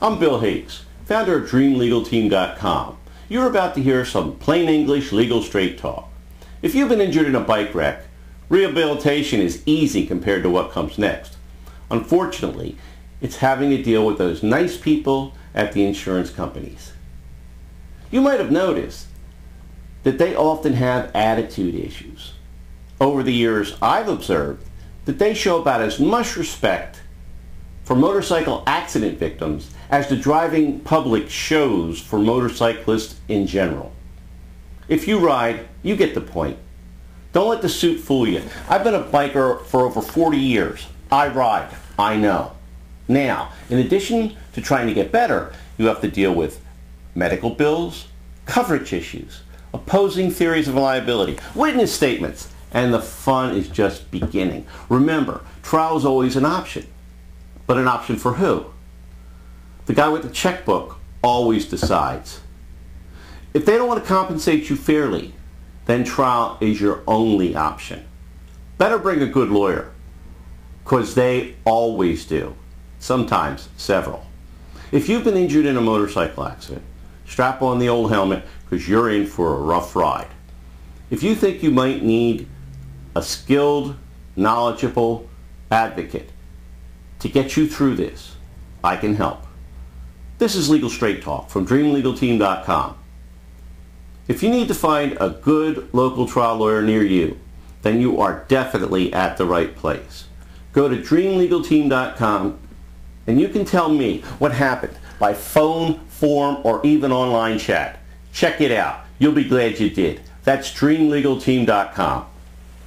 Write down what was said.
I'm Bill Hayes, founder of DreamLegalTeam.com. You're about to hear some plain English legal straight talk. If you've been injured in a bike wreck, rehabilitation is easy compared to what comes next. Unfortunately, it's having to deal with those nice people at the insurance companies. You might have noticed that they often have attitude issues. Over the years, I've observed that they show about as much respect for motorcycle accident victims as the driving public shows for motorcyclists in general. If you ride, you get the point. Don't let the suit fool you. I've been a biker for over 40 years. I ride. I know. Now, in addition to trying to get better, you have to deal with medical bills, coverage issues, opposing theories of liability, witness statements, and the fun is just beginning. Remember, trial is always an option. But an option for who? The guy with the checkbook always decides. If they don't want to compensate you fairly, then trial is your only option. Better bring a good lawyer, because they always do, sometimes several. If you've been injured in a motorcycle accident, strap on the old helmet because you're in for a rough ride. If you think you might need a skilled, knowledgeable advocate to get you through this, I can help. This is Legal Straight Talk from DreamLegalTeam.com. If you need to find a good local trial lawyer near you, then you are definitely at the right place. Go to DreamLegalTeam.com and you can tell me what happened by phone, form, or even online chat. Check it out. You'll be glad you did. That's DreamLegalTeam.com.